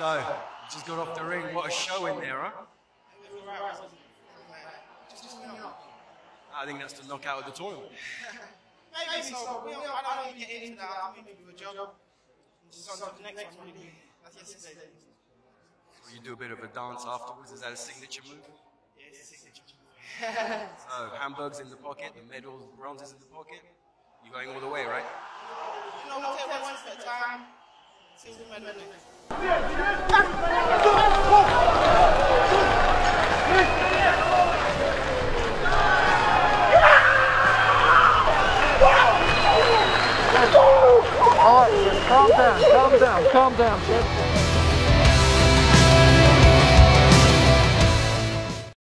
So, just got off the ring. What a show in there, huh? I think that's the knockout of the tournament. Maybe so, don't, I don't want to get into that. I think we do a job. Just to the next one. That's yesterday. So you do a bit of a dance afterwards. Is that a signature move? It's a signature. So, hamburgers in the pocket, the medals, bronzes in the pocket. You're going all the way, right? You know, we'll take one step at a time. Calm down, calm down, calm down.